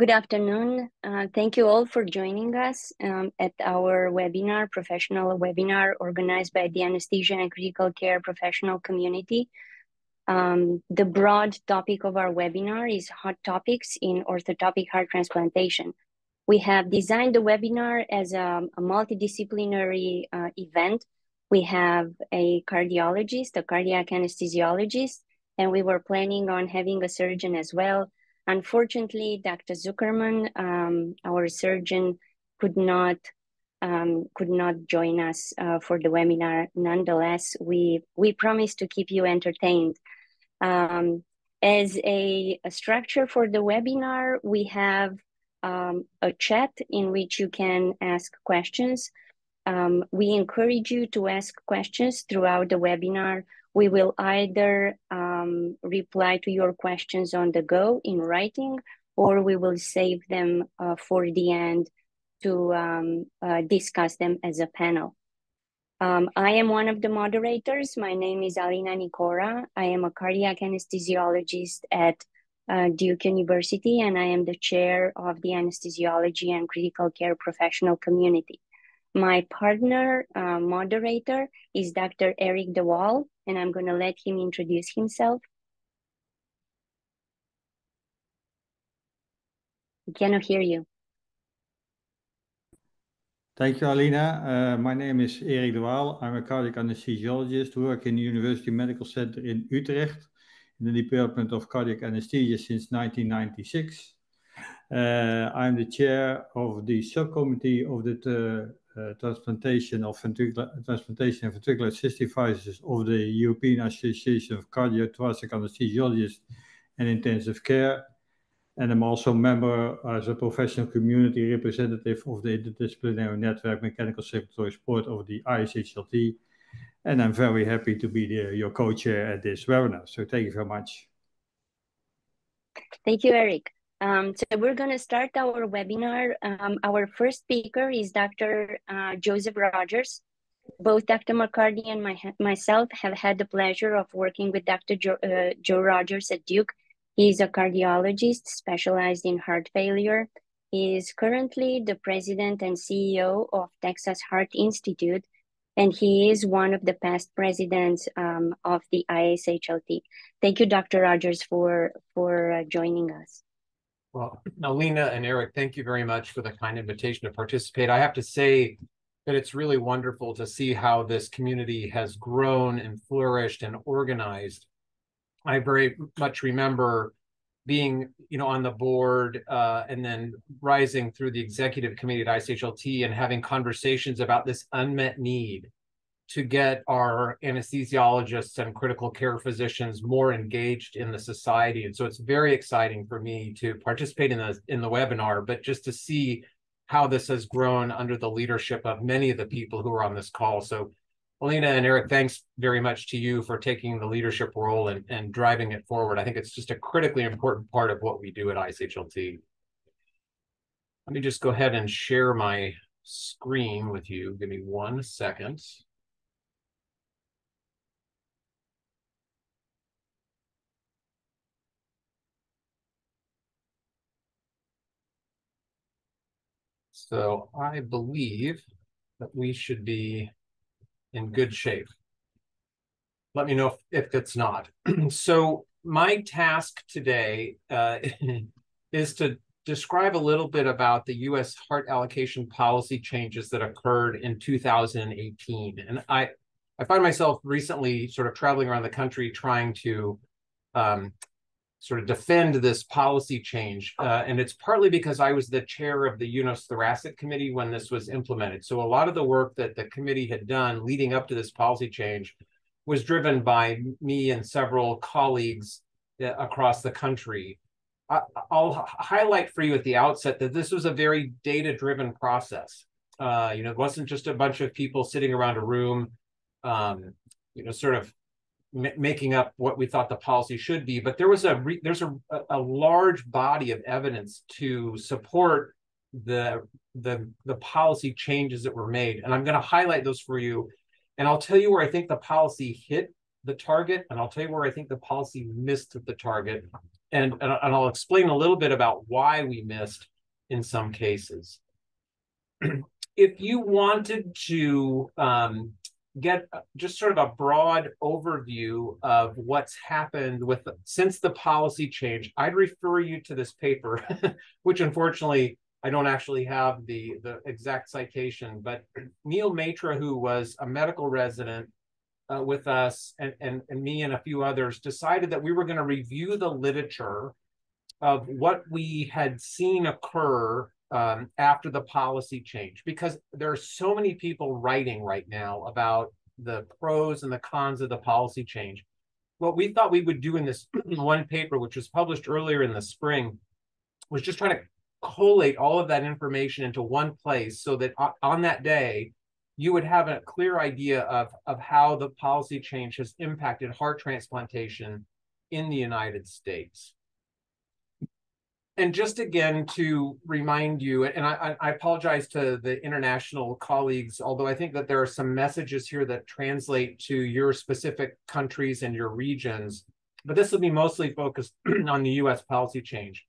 Good afternoon. Uh, thank you all for joining us um, at our webinar, professional webinar organized by the anesthesia and critical care professional community. Um, the broad topic of our webinar is hot topics in orthotopic heart transplantation. We have designed the webinar as a, a multidisciplinary uh, event. We have a cardiologist, a cardiac anesthesiologist, and we were planning on having a surgeon as well. Unfortunately, Dr. Zuckermann, um, our surgeon, could not um, could not join us uh, for the webinar. Nonetheless, we we promise to keep you entertained. Um, as a, a, structure for the webinar, we have um, a chat in which you can ask questions. Um, we encourage you to ask questions throughout the webinar we will either um, reply to your questions on the go in writing, or we will save them uh, for the end to um, uh, discuss them as a panel. Um, I am one of the moderators. My name is Alina Nicoara. I am a cardiac anesthesiologist at uh, Duke University, and I am the chair of the anesthesiology and critical care professional community. My partner uh, moderator is Dr. Eric de Waal, and I'm going to let him introduce himself. I cannot hear you. Thank you, Alina. Uh, my name is Eric de Waal. I'm a cardiac anesthesiologist, work in the University Medical Center in Utrecht in the Department of Cardiac Anesthesia since 1996. Uh, I'm the chair of the subcommittee of the uh, Uh, transplantation of ventricular transplantation and ventricular assist devices of the European Association of Cardiothoracic Anesthesiologists and Intensive Care. And I'm also a member as a professional community representative of the Interdisciplinary Network Mechanical Circulatory Support of the ISHLT. And I'm very happy to be the, your co-chair at this webinar. So thank you very much. Thank you, Eric. Um, so we're going to start our webinar. Um, our first speaker is Dr. Uh, Joseph Rogers. Both Dr. McCartney and my, myself have had the pleasure of working with Dr. Uh, Joe Rogers at Duke. He's a cardiologist specialized in heart failure. He is currently the president and CEO of Texas Heart Institute, and he is one of the past presidents um, of the ISHLT. Thank you, Dr. Rogers, for, for uh, joining us. Well, Alina and Eric, thank you very much for the kind invitation to participate. I have to say that it's really wonderful to see how this community has grown and flourished and organized. I very much remember being, you know, on the board uh, and then rising through the executive committee at ISHLT and having conversations about this unmet need to get our anesthesiologists and critical care physicians more engaged in the society. And so it's very exciting for me to participate in the in the webinar, but just to see how this has grown under the leadership of many of the people who are on this call. So Alina and Eric, thanks very much to you for taking the leadership role and, and driving it forward. I think it's just a critically important part of what we do at ISHLT. Let me just go ahead and share my screen with you. Give me one second. So I believe that we should be in good shape. Let me know if, if it's not. so my task today uh, is to describe a little bit about the U.S. heart allocation policy changes that occurred in 2018. And I, I find myself recently sort of traveling around the country trying to um, sort of defend this policy change. Uh, and it's partly because I was the chair of the UNOS Thoracic Committee when this was implemented. So a lot of the work that the committee had done leading up to this policy change was driven by me and several colleagues uh, across the country. I, will highlight for you at the outset that this was a very data-driven process. Uh, you know, it wasn't just a bunch of people sitting around a room, um, you know, sort of making up what we thought the policy should be, but there was a there's a, a large body of evidence to support the the the policy changes that were made, and I'm going to highlight those for you, and I'll tell you where I think the policy hit the target, and I'll tell you where I think the policy missed the target, and, and, and I'll explain a little bit about why we missed in some cases. if you wanted to um, get just sort of a broad overview of what's happened with since the policy change, I'd refer you to this paper, which unfortunately I don't actually have the the exact citation, but Neil Matra, who was a medical resident uh, with us and, and, and me and a few others, decided that we were going to review the literature of what we had seen occur um, after the policy change because there are so many people writing right now about the pros and the cons of the policy change. What we thought we would do in this one paper, which was published earlier in the spring, was just try to collate all of that information into one place so that on that day, you would have a clear idea of, of how the policy change has impacted heart transplantation in the United States and just again to remind you, and I, I, apologize to the international colleagues, although I think that there are some messages here that translate to your specific countries and your regions, but this will be mostly focused on the US policy change.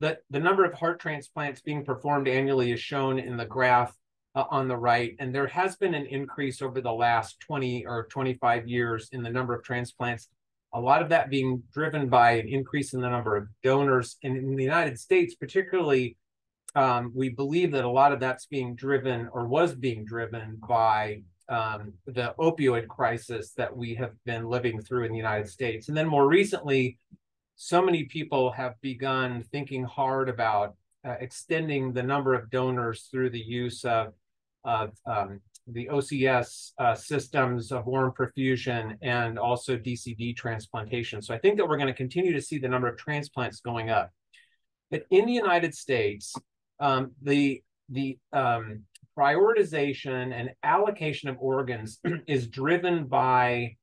The, the number of heart transplants being performed annually is shown in the graph uh, on the right, and there has been an increase over the last 20 or 25 years in the number of transplants a lot of that being driven by an increase in the number of donors. And in the United States, particularly, um, we believe that a lot of that's being driven or was being driven by um, the opioid crisis that we have been living through in the United States. And then more recently, so many people have begun thinking hard about uh, extending the number of donors through the use of, of um, the OCS uh, systems of warm perfusion and also DCD transplantation. So I think that we're going to continue to see the number of transplants going up. But in the United States, um, the the um, prioritization and allocation of organs is driven by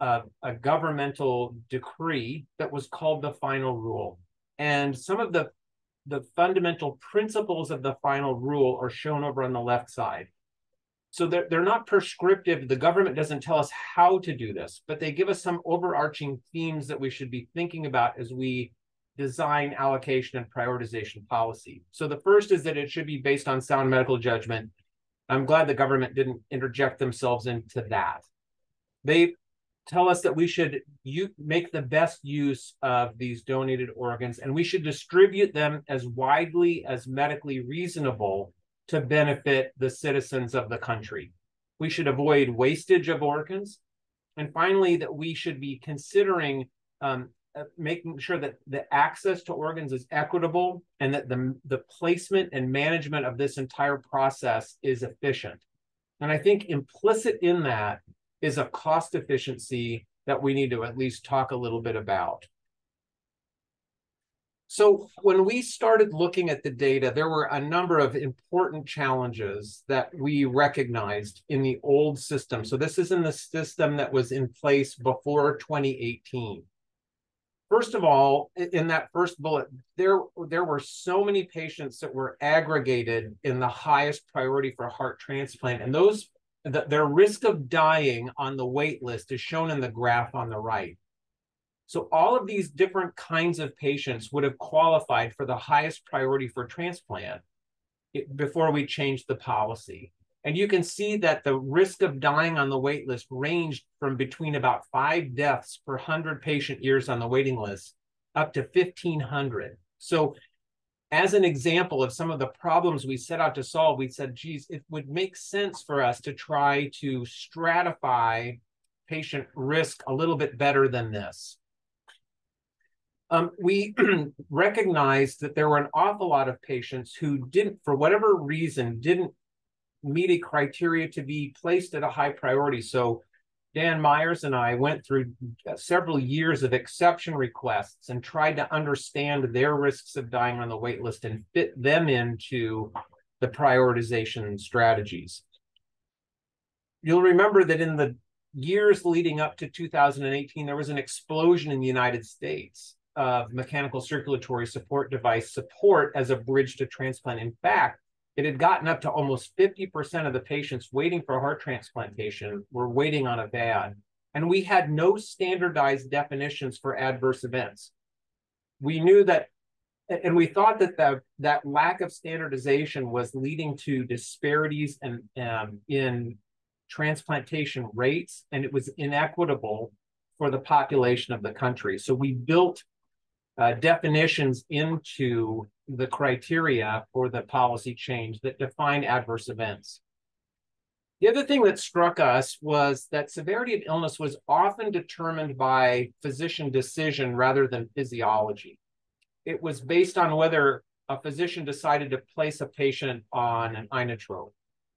a, a, governmental decree that was called the final rule. And some of the the fundamental principles of the final rule are shown over on the left side. So they're, they're not prescriptive. The government doesn't tell us how to do this, but they give us some overarching themes that we should be thinking about as we design allocation and prioritization policy. So the first is that it should be based on sound medical judgment. I'm glad the government didn't interject themselves into that. They tell us that we should make the best use of these donated organs and we should distribute them as widely as medically reasonable to benefit the citizens of the country. We should avoid wastage of organs. And finally, that we should be considering um, uh, making sure that the access to organs is equitable and that the, the placement and management of this entire process is efficient. And I think implicit in that is a cost efficiency that we need to at least talk a little bit about. So when we started looking at the data, there were a number of important challenges that we recognized in the old system. So this is in the system that was in place before 2018. First of all, in that first bullet, there, there were so many patients that were aggregated in the highest priority for heart transplant. And those, the, their risk of dying on the wait list is shown in the graph on the right. So all of these different kinds of patients would have qualified for the highest priority for transplant before we changed the policy. And you can see that the risk of dying on the wait list ranged from between about five deaths per 100 patient years on the waiting list up to 1,500. So as an example of some of the problems we set out to solve, we said, geez, it would make sense for us to try to stratify patient risk a little bit better than this um, we recognized that there were an awful lot of patients who didn't, for whatever reason, didn't meet a criteria to be placed at a high priority. So Dan Myers and I went through several years of exception requests and tried to understand their risks of dying on the wait list and fit them into the prioritization strategies. You'll remember that in the years leading up to 2018, there was an explosion in the United States of mechanical circulatory support device support as a bridge to transplant. In fact, it had gotten up to almost 50% of the patients waiting for heart transplantation were waiting on a VAD. And we had no standardized definitions for adverse events. We knew that, and we thought that the, that lack of standardization was leading to disparities in, um, in transplantation rates, and it was inequitable for the population of the country. So we built uh, definitions into the criteria for the policy change that define adverse events. The other thing that struck us was that severity of illness was often determined by physician decision rather than physiology. It was based on whether a physician decided to place a patient on an inotrope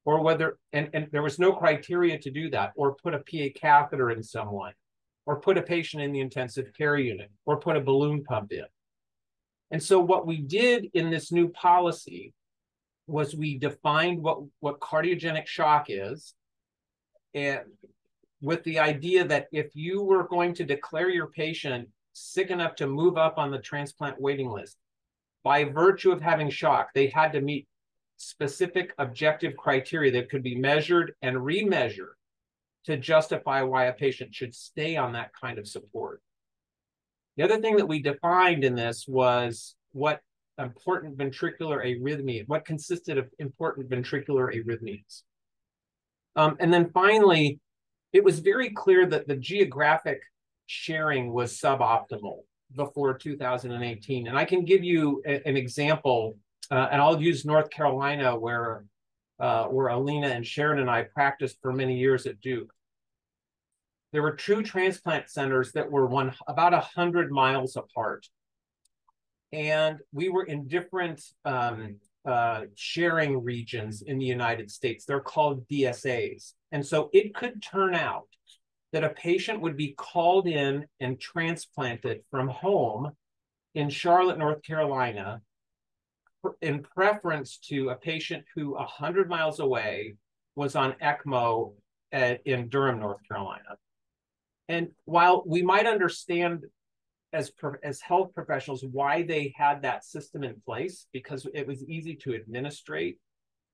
or whether, and, and there was no criteria to do that, or put a PA catheter in someone, or put a patient in the intensive care unit, or put a balloon pump in. And so what we did in this new policy was we defined what, what cardiogenic shock is, and with the idea that if you were going to declare your patient sick enough to move up on the transplant waiting list, by virtue of having shock, they had to meet specific objective criteria that could be measured and remeasured to justify why a patient should stay on that kind of support. The other thing that we defined in this was what important ventricular arrhythmia, what consisted of important ventricular arrhythmias. Um, and then finally, it was very clear that the geographic sharing was suboptimal before 2018. And I can give you a, an example uh, and I'll use North Carolina where uh, where Alina and Sharon and I practiced for many years at Duke. There were two transplant centers that were one about a hundred miles apart, and we were in different um, uh, sharing regions in the United States. They're called DSAs, and so it could turn out that a patient would be called in and transplanted from home in Charlotte, North Carolina, in preference to a patient who 100 miles away was on ECMO at, in Durham, North Carolina. And while we might understand as, as health professionals why they had that system in place, because it was easy to administrate,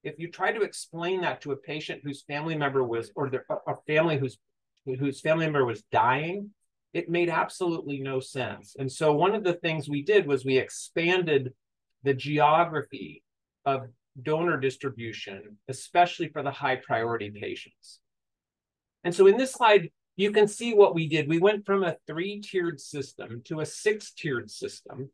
if you try to explain that to a patient whose family member was, or their, a family whose, whose family member was dying, it made absolutely no sense. And so one of the things we did was we expanded the geography of donor distribution, especially for the high priority mm-hmm. patients. And so in this slide, you can see what we did. We went from a three-tiered system to a six-tiered system.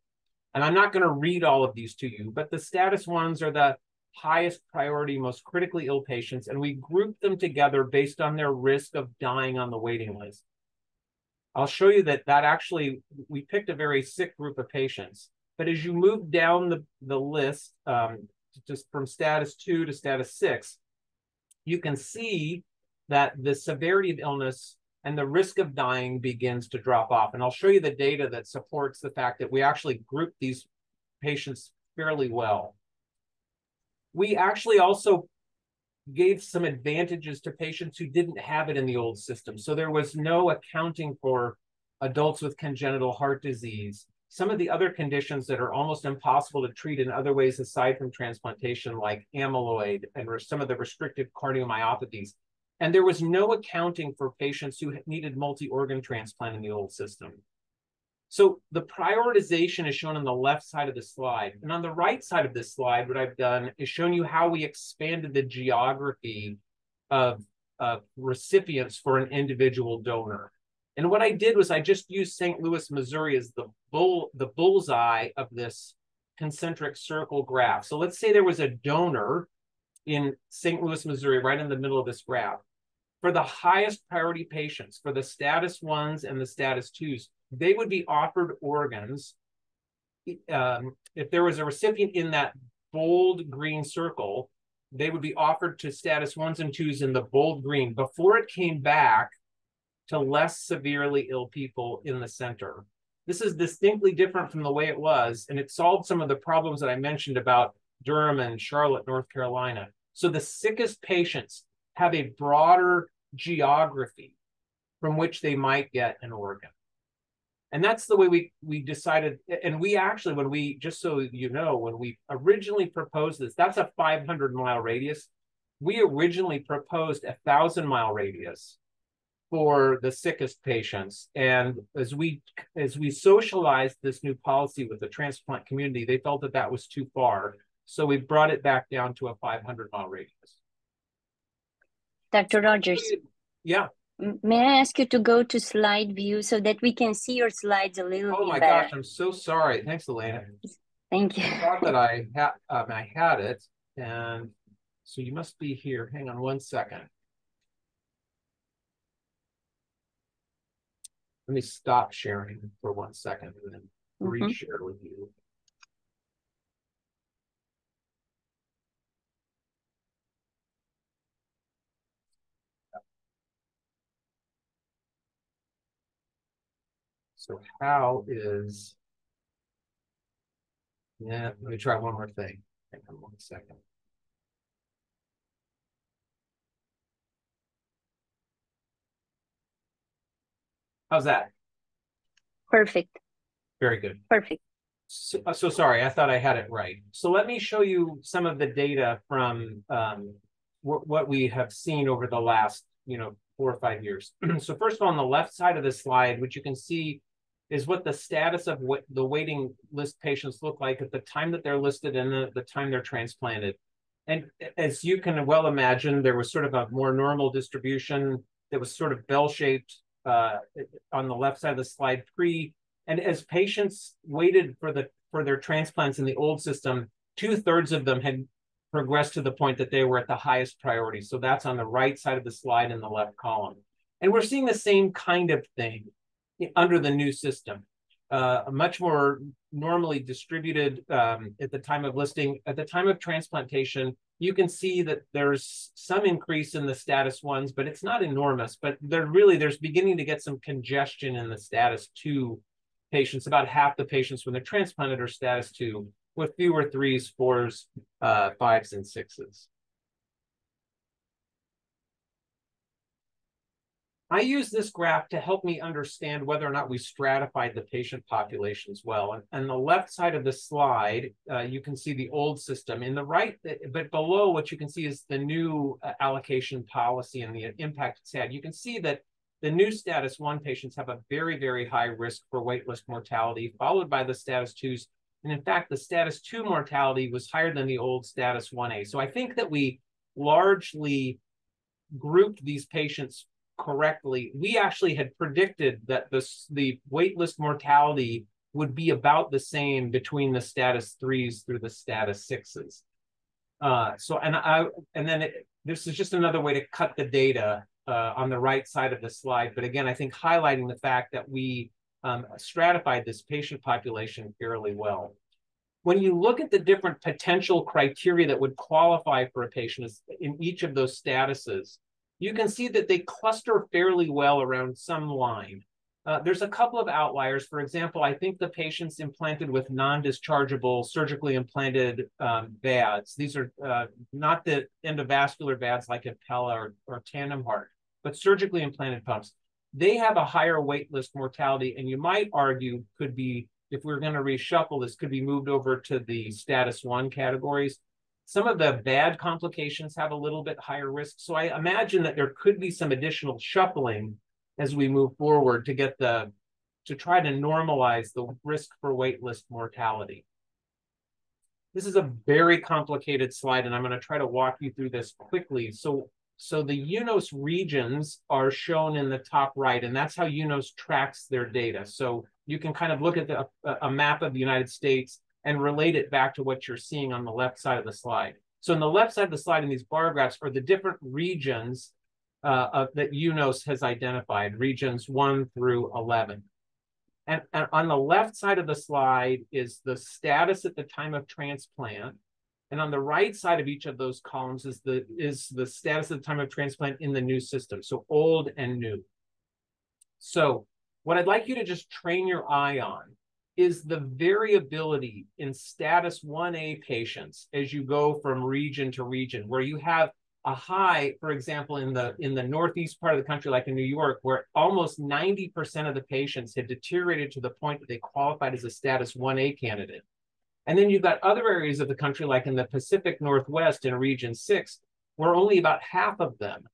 And I'm not going to read all of these to you, but the status ones are the highest priority, most critically ill patients, and we grouped them together based on their risk of dying on the waiting list. I'll show you that that actually, we picked a very sick group of patients. But as you move down the, the list, um, just from status two to status six, you can see that the severity of illness and the risk of dying begins to drop off. And I'll show you the data that supports the fact that we actually group these patients fairly well. We actually also gave some advantages to patients who didn't have it in the old system. So there was no accounting for adults with congenital heart disease, some of the other conditions that are almost impossible to treat in other ways aside from transplantation, like amyloid and some of the restrictive cardiomyopathies. And there was no accounting for patients who needed multi-organ transplant in the old system. So the prioritization is shown on the left side of the slide. And on the right side of this slide, what I've done is shown you how we expanded the geography of, of recipients for an individual donor. And what I did was I just used St. Louis, Missouri as the bull, the bullseye of this concentric circle graph. So let's say there was a donor in St. Louis, Missouri, right in the middle of this graph. For the highest priority patients, for the status ones and the status twos, they would be offered organs. Um, if there was a recipient in that bold green circle, they would be offered to status ones and twos in the bold green before it came back to less severely ill people in the center. This is distinctly different from the way it was, and it solved some of the problems that I mentioned about Durham and Charlotte, North Carolina. So the sickest patients have a broader geography from which they might get an organ. And that's the way we we decided. And we actually, when we just so you know, when we originally proposed this, that's a 500 mile radius. We originally proposed a thousand mile radius for the sickest patients. And as we as we socialized this new policy with the transplant community, they felt that that was too far. So we brought it back down to a 500 mile radius. Dr. Rogers. Yeah. May I ask you to go to slide view so that we can see your slides a little oh bit Oh my better? gosh, I'm so sorry. Thanks, Alina. Thank you. I thought that I had um, I had it, and so you must be here. Hang on one second. Let me stop sharing for one second and then Mhm. reshare with you. So how is yeah, let me try one more thing. Hang on one second. How's that? Perfect. Very good. Perfect. So, uh, so sorry, I thought I had it right. So let me show you some of the data from um, wh- what we have seen over the last, you know, four or five years. so first of all, on the left side of the slide, what you can see is what the status of what the waiting list patients look like at the time that they're listed and the, the time they're transplanted. And as you can well imagine, there was sort of a more normal distribution that was sort of bell-shaped uh, on the left side of the slide three. And as patients waited for the for their transplants in the old system, two thirds of them had progressed to the point that they were at the highest priority. So that's on the right side of the slide in the left column. And we're seeing the same kind of thing under the new system. Uh, much more normally distributed um, at the time of listing. At the time of transplantation, you can see that there's some increase in the status ones, but it's not enormous. But there really there's beginning to get some congestion in the status two patients. About half the patients when they're transplanted are status two, with fewer threes, fours, uh, fives, and sixes. I use this graph to help me understand whether or not we stratified the patient populations well. And, and the left side of the slide, uh, you can see the old system. In the right, but below what you can see is the new uh, allocation policy and the impact it's had. You can see that the new status one patients have a very, very high risk for waitlist mortality, followed by the status twos. And in fact, the status two mortality was higher than the old status 1A. So I think that we largely grouped these patients correctly, we actually had predicted that this the waitlist mortality would be about the same between the status threes through the status sixes. Uh, so and I and then it, this is just another way to cut the data uh, on the right side of the slide. But again, I think highlighting the fact that we um, stratified this patient population fairly well. When you look at the different potential criteria that would qualify for a patient in each of those statuses, you can see that they cluster fairly well around some line. Uh, there's a couple of outliers. For example, I think the patients implanted with non-dischargeable surgically implanted um, VADs, these are uh, not the endovascular VADs like Impella or, or Tandem Heart, but surgically implanted pumps. They have a higher waitlist mortality, and you might argue could be, if we are going to reshuffle this, could be moved over to the status one categories. Some of the bad complications have a little bit higher risk. So I imagine that there could be some additional shuffling as we move forward to get the to try to normalize the risk for waitlist mortality. This is a very complicated slide, and I'm going to try to walk you through this quickly. So, so the UNOS regions are shown in the top right, and that's how UNOS tracks their data. So you can kind of look at the, a map of the United States and relate it back to what you're seeing on the left side of the slide. So on the left side of the slide in these bar graphs are the different regions uh, of, that UNOS has identified, regions 1 through 11. And, and, on the left side of the slide is the status at the time of transplant. And on the right side of each of those columns is the, is the status at the time of transplant in the new system, so old and new. So what I'd like you to just train your eye on is the variability in status 1A patients as you go from region to region, where you have a high, for example, in the in the northeast part of the country, like in New York, where almost 90% of the patients had deteriorated to the point that they qualified as a status 1A candidate. And then you've got other areas of the country, like in the Pacific Northwest in region six, where only about half of them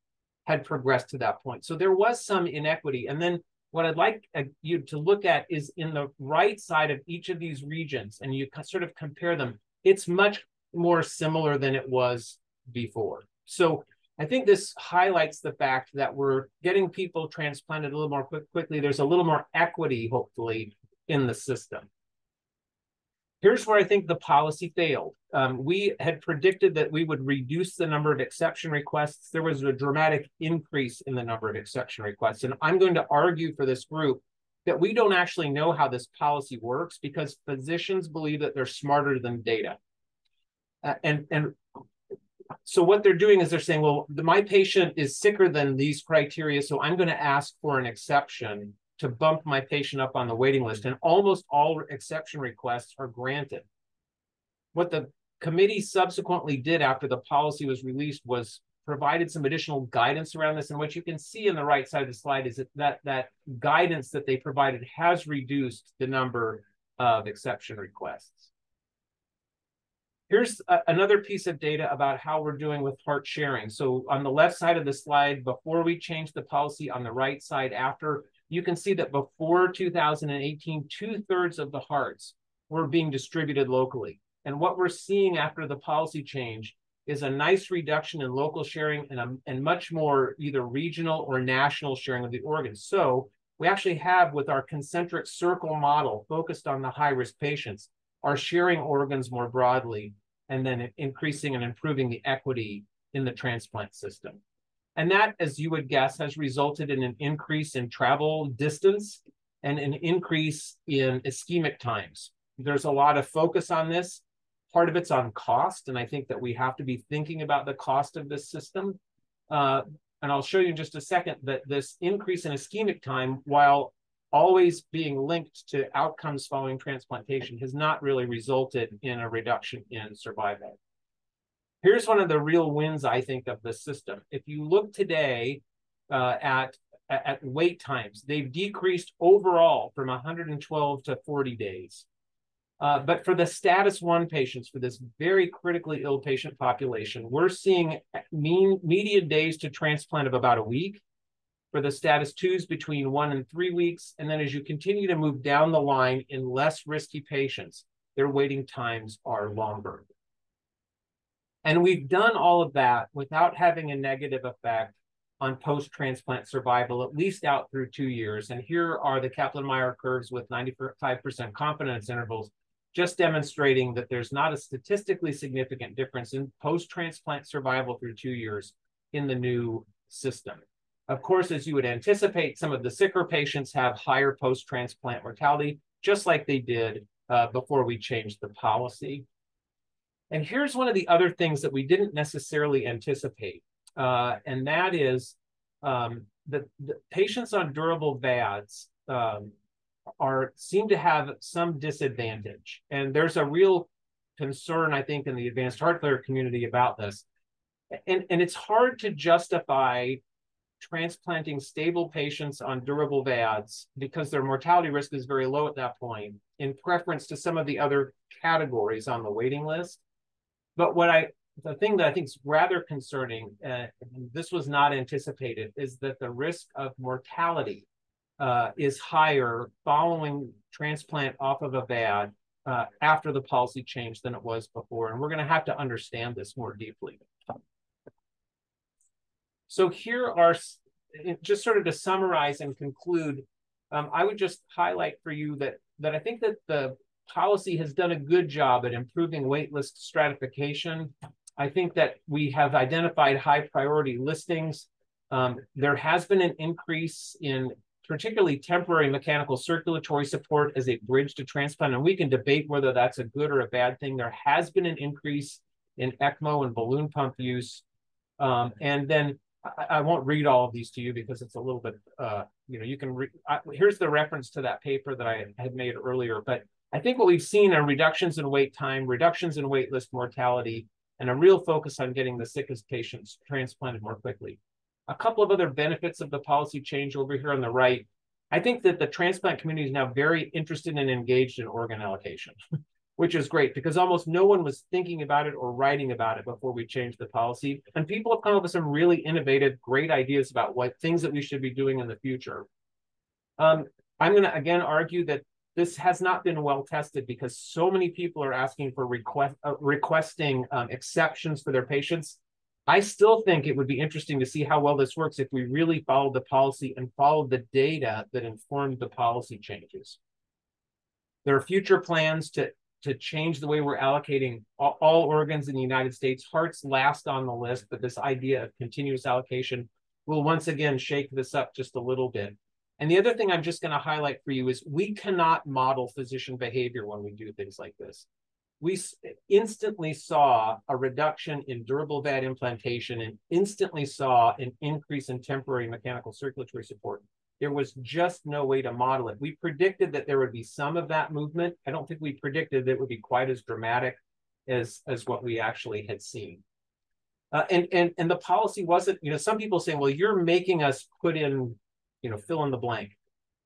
had progressed to that point. So there was some inequity. And then what I'd like uh, you to look at is in the right side of each of these regions, and you sort of compare them. It's much more similar than it was before. So I think this highlights the fact that we're getting people transplanted a little more quick, quickly. There's a little more equity, hopefully, in the system. Here's where I think the policy failed. Um, we had predicted that we would reduce the number of exception requests. There was a dramatic increase in the number of exception requests. And I'm going to argue for this group that we don't actually know how this policy works because physicians believe that they're smarter than data. Uh, and, and so what they're doing is they're saying, well, my patient is sicker than these criteria, so I'm going to ask for an exception to bump my patient up on the waiting list. And almost all exception requests are granted. What the committee subsequently did after the policy was released was provided some additional guidance around this. And what you can see in the right side of the slide is that that, that guidance that they provided has reduced the number of exception requests. Here's a, another piece of data about how we're doing with heart sharing. So on the left side of the slide, before we changed the policy, on the right side after, you can see that before 2018, two thirds of the hearts were being distributed locally. And what we're seeing after the policy change is a nice reduction in local sharing and, a, and much more either regional or national sharing of the organs. So we actually have with our concentric circle model focused on the high risk patients, are sharing organs more broadly and then increasing and improving the equity in the transplant system. And that, as you would guess, has resulted in an increase in travel distance and an increase in ischemic times. There's a lot of focus on this. Part of it's on cost, and I think that we have to be thinking about the cost of this system. Uh, and I'll show you in just a second that this increase in ischemic time, while always being linked to outcomes following transplantation, has not really resulted in a reduction in survival. Here's one of the real wins, I think, of the system. If you look today uh, at, at wait times, they've decreased overall from 112 to 40 days. Uh, but for the status one patients, for this very critically ill patient population, we're seeing mean median days to transplant of about a week. For the status twos, between one and three weeks. And then as you continue to move down the line in less risky patients, their waiting times are longer. And we've done all of that without having a negative effect on post-transplant survival, at least out through two years. And here are the Kaplan-Meier curves with 95% confidence intervals, just demonstrating that there's not a statistically significant difference in post-transplant survival through two years in the new system. Of course, as you would anticipate, some of the sicker patients have higher post-transplant mortality, just like they did uh, before we changed the policy. And here's one of the other things that we didn't necessarily anticipate, uh, and that is um, that patients on durable VADs um, are seem to have some disadvantage, and there's a real concern, I think, in the advanced heart failure community about this. And, and it's hard to justify transplanting stable patients on durable VADs because their mortality risk is very low at that point in preference to some of the other categories on the waiting list. But what I, the thing that I think is rather concerning, uh, this was not anticipated, is that the risk of mortality uh, is higher following transplant off of a VAD uh, after the policy change than it was before. And we're going to have to understand this more deeply. So here are, just sort of to summarize and conclude, um, I would just highlight for you that, that I think that the policy has done a good job at improving waitlist stratification. I think that we have identified high priority listings. Um, there has been an increase in particularly temporary mechanical circulatory support as a bridge to transplant, and we can debate whether that's a good or a bad thing. There has been an increase in ECMO and balloon pump use. Um, and then I, I, won't read all of these to you because it's a little bit, uh, you know, you can read, here's the reference to that paper that I had made earlier, but I think what we've seen are reductions in wait time, reductions in wait list mortality, and a real focus on getting the sickest patients transplanted more quickly. A couple of other benefits of the policy change over here on the right. I think that the transplant community is now very interested and engaged in organ allocation. which is great because almost no one was thinking about it or writing about it before we changed the policy. And people have come up with some really innovative, great ideas about what things that we should be doing in the future. Um, I'm going to again argue that this has not been well tested because so many people are asking for request uh, requesting um, exceptions for their patients. I still think it would be interesting to see how well this works if we really followed the policy and followed the data that informed the policy changes. There are future plans to to change the way we're allocating all, all, organs in the United States. Hearts last on the list, but this idea of continuous allocation will once again shake this up just a little bit. And the other thing I'm just going to highlight for you is we cannot model physician behavior when we do things like this. We instantly saw a reduction in durable VAD implantation and instantly saw an increase in temporary mechanical circulatory support. There was just no way to model it. We predicted that there would be some of that movement. I don't think we predicted that it would be quite as dramatic as, as what we actually had seen. Uh, and, and, and the policy wasn't, you know, some people saying, well, you're making us put in, you know, fill in the blank.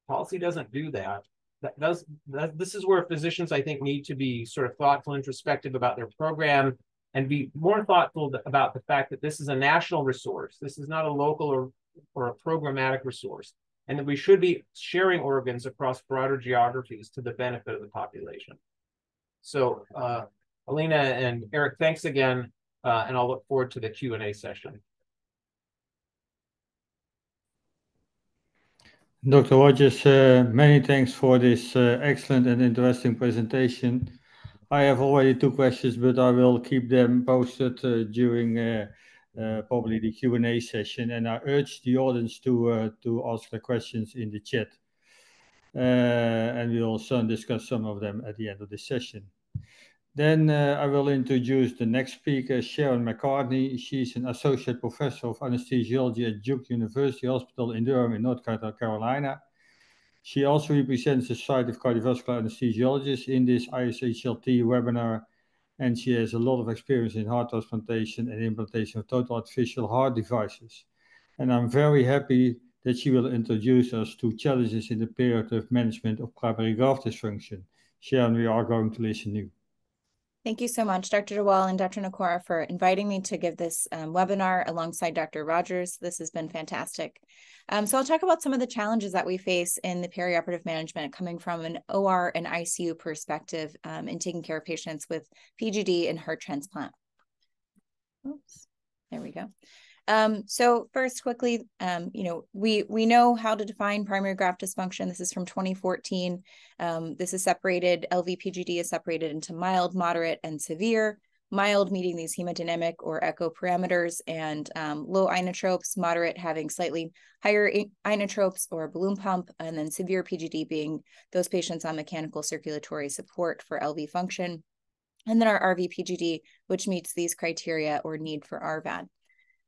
Policy doesn't do that. That does that, this is where physicians, I think, need to be sort of thoughtful, introspective about their program and be more thoughtful about the fact that this is a national resource. This is not a local or, or a programmatic resource and that we should be sharing organs across broader geographies to the benefit of the population. So, uh, Alina and Eric, thanks again, uh, and I'll look forward to the Q&A session. Dr. Rogers, uh, many thanks for this uh, excellent and interesting presentation. I have already two questions, but I will keep them posted uh, during probably the Q&A session, and I urge the audience to to ask the questions in the chat, and we will soon discuss some of them at the end of the session. Then uh, I will introduce the next speaker, Sharon McCartney. She's an associate professor of anesthesiology at Duke University Hospital in Durham in North Carolina. She also represents the Society of Cardiovascular Anesthesiologists in this ISHLT webinar and she has a lot of experience in heart transplantation and implantation of total artificial heart devices. And I'm very happy that she will introduce us to challenges in the perioperative management of primary graft dysfunction. Sharon, we are going to listen to you. Thank you so much, Dr. de Waal and Dr. Nicoara, for inviting me to give this um, webinar alongside Dr. Rogers. This has been fantastic. Um, so I'll talk about some of the challenges that we face in the perioperative management coming from an OR and ICU perspective um, in taking care of patients with PGD and heart transplant. Oops, there we go. Um, so first, quickly, um, you know, we we know how to define primary graft dysfunction. This is from 2014. Um, this is separated. LVPGD is separated into mild, moderate, and severe. Mild meeting these hemodynamic or echo parameters, and um, low inotropes. Moderate having slightly higher inotropes or balloon pump, and then severe PGD being those patients on mechanical circulatory support for LV function. And then our RVPGD, which meets these criteria or need for RVAD.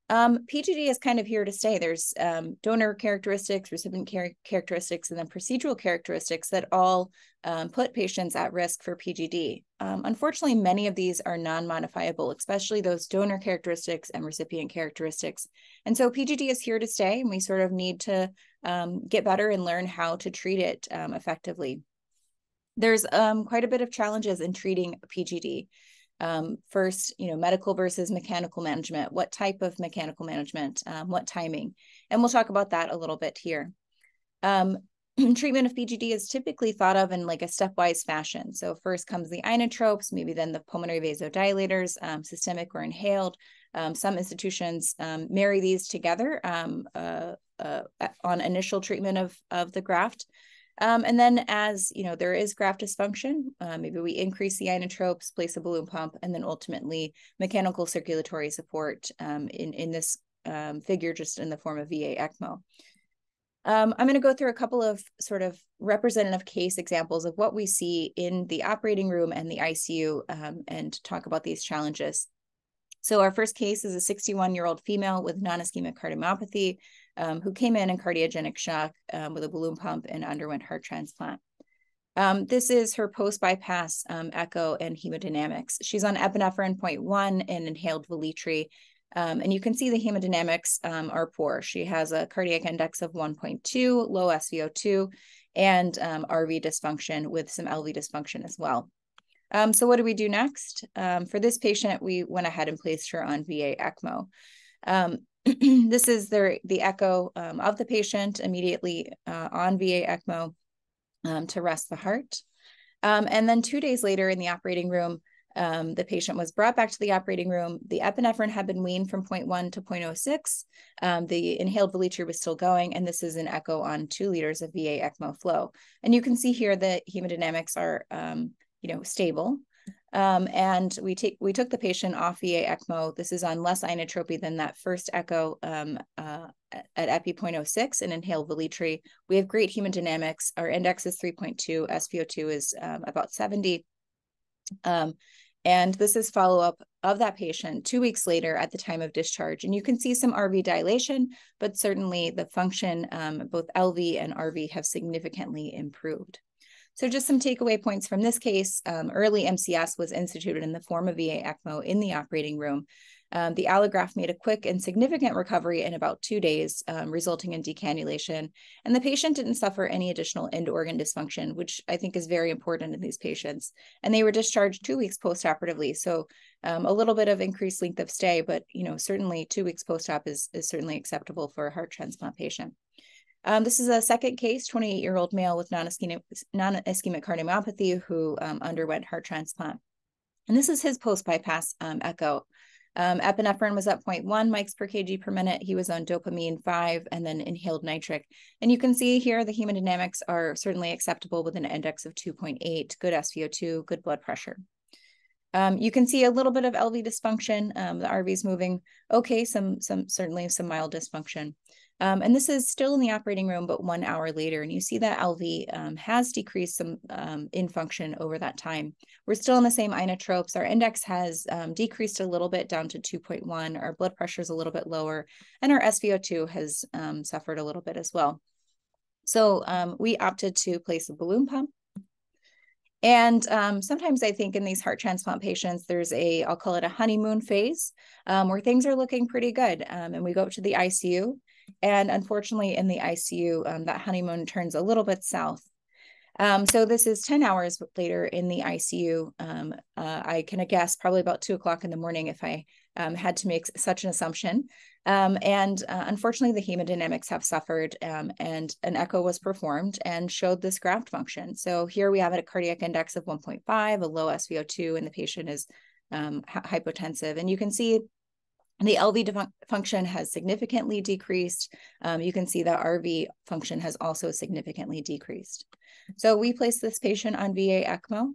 Um, PGD is kind of here to stay. There's um, donor characteristics, recipient char characteristics, and then procedural characteristics that all um, put patients at risk for PGD. Um, unfortunately, many of these are non-modifiable, especially those donor characteristics and recipient characteristics. And so PGD is here to stay, and we sort of need to um, get better and learn how to treat it um, effectively. There's quite a bit of challenges in treating PGD um, first, you know, medical versus mechanical management. What type of mechanical management? Um, what timing? And we'll talk about that a little bit here. Um, treatment of PGD is typically thought of in like a stepwise fashion. So first comes the inotropes, maybe then the pulmonary vasodilators, um, systemic or inhaled. Um, some institutions um, marry these together uh, uh, on initial treatment of, of the graft. Um, and then as, you know, there is graft dysfunction, uh, maybe we increase the inotropes, place a balloon pump, and then ultimately mechanical circulatory support um, in, in this um, figure just in the form of VA ECMO. Um, I'm going to go through a couple of sort of representative case examples of what we see in the operating room and the ICU um, and talk about these challenges. So our first case is a 61 year old female with non-ischemic cardiomyopathy um, who came in in cardiogenic shock um, with a balloon pump and underwent heart transplant. Um, this is her post-bypass um, echo and hemodynamics. She's on epinephrine 0.1 and inhaled Veletri. Um, and you can see the hemodynamics um, are poor. She has a cardiac index of 1.2, low SVO2, and RV dysfunction with some LV dysfunction as well. Um, so what do we do next? Um, for this patient, we went ahead and placed her on VA ECMO. Um, this is the, the echo um, of the patient immediately uh, on VA ECMO um, to rest the heart. Um, and then two days later in the operating room, um, the patient was brought back to the operating room. The epinephrine had been weaned from 0.1 to 0.06. Um, the inhaled Veletri was still going, and this is an echo on two liters of VA ECMO flow. And you can see here that hemodynamics are, um, you know, stable. Um, and we take we took the patient off VA ECMO. This is on less inotropy than that first echo um, uh, at epi 0.06 and inhaled Veletri. We have great hemodynamics. Our index is 3.2. SpO2 is um, about 70. Um, and this is follow up of that patient two weeks later at the time of discharge. And you can see some RV dilation, but certainly the function, um, both LV and RV, have significantly improved. So just some takeaway points from this case, um, early MCS was instituted in the form of VA ECMO in the operating room. Um, the allograft made a quick and significant recovery in about two days, um, resulting in decannulation. And the patient didn't suffer any additional end organ dysfunction, which I think is very important in these patients. And they were discharged two weeks postoperatively. So um, a little bit of increased length of stay, but you know, certainly two weeks post-op is, is certainly acceptable for a heart transplant patient. Um, this is a second case, 28 year old male with non ischemic, cardiomyopathy who um, underwent heart transplant. And this is his post bypass um, echo. Um, epinephrine was at 0.1 mics per kg per minute. He was on dopamine 5 and then inhaled nitric. And you can see here the hemodynamics are certainly acceptable with an index of 2.8, good SpO2, good blood pressure. Um, you can see a little bit of LV dysfunction. Um, the RV is moving okay, some, some certainly some mild dysfunction. Um, and this is still in the operating room, but one hour later. And you see that LV um, has decreased some um, in function over that time. We're still in the same inotropes. Our index has um, decreased a little bit down to 2.1. Our blood pressure is a little bit lower, and our SVO2 has um, suffered a little bit as well. So um, we opted to place a balloon pump. And um, sometimes I think in these heart transplant patients, there's a, I'll call it a honeymoon phase um, where things are looking pretty good. Um, and we go up to the ICU and unfortunately, in the ICU, um, that honeymoon turns a little bit south. Um, so this is 10 hours later in the ICU. Um, uh, I can guess probably about two o'clock in the morning if I um, had to make such an assumption. Um, and uh, unfortunately, the hemodynamics have suffered um, and an echo was performed and showed this graft function. So here we have a cardiac index of 1.5, a low SpO2, and the patient is hypotensive. And you can see the LV function has significantly decreased. Um, you can see that RV function has also significantly decreased. So we placed this patient on VA ECMO.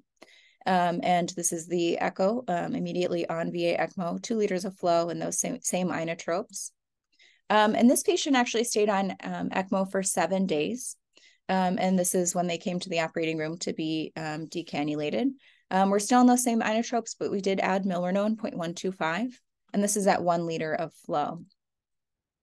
Um, and this is the echo um, immediately on VA ECMO, two liters of flow and those same, same inotropes. Um, and this patient actually stayed on um, ECMO for seven days. Um, and this is when they came to the operating room to be decannulated. we're still on those same inotropes, but we did add milrinone 0.125 and this is at one liter of flow.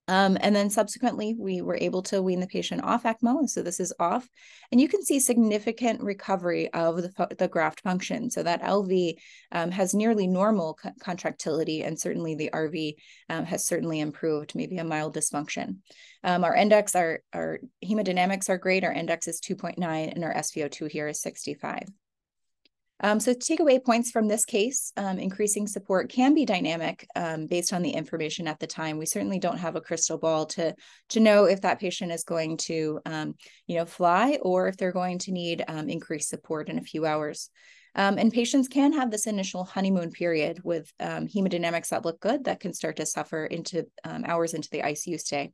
Um, and then subsequently, we were able to wean the patient off ECMO. So this is off. And you can see significant recovery of the, the graft function. So that LV um, has nearly normal co contractility, and certainly the RV um, has certainly improved, maybe a mild dysfunction. Um, our index, our, our hemodynamics are great. Our index is 2.9, and our SpO2 here is 65. Um, so takeaway points from this case, um, increasing support can be dynamic um, based on the information at the time. We certainly don't have a crystal ball to, to know if that patient is going to, um, you know, fly or if they're going to need um, increased support in a few hours. Um, and patients can have this initial honeymoon period with hemodynamics that look good that can start to suffer into hours into the ICU stay.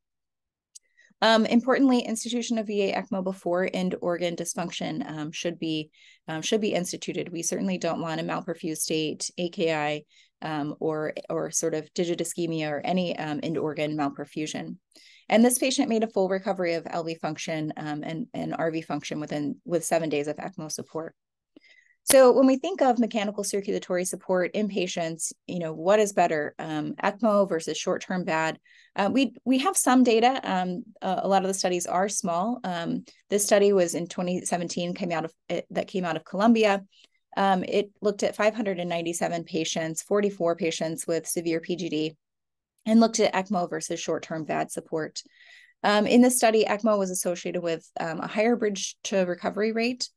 Um, importantly, institution of VA ECMO before end organ dysfunction um, should be um, should be instituted. We certainly don't want a malperfused state, AKI, um, or or sort of digit ischemia or any um, end organ malperfusion. And this patient made a full recovery of LV function um, and, and RV function within with seven days of ECMO support. So when we think of mechanical circulatory support in patients, you know, what is better, um, ECMO versus short-term VAD? Uh, we we have some data. Um, uh, a lot of the studies are small. Um, this study was in 2017, came out of it, that came out of Columbia. Um, it looked at 597 patients, 44 patients with severe PGD, and looked at ECMO versus short-term VAD support. Um, in this study, ECMO was associated with um, a higher bridge to recovery rate,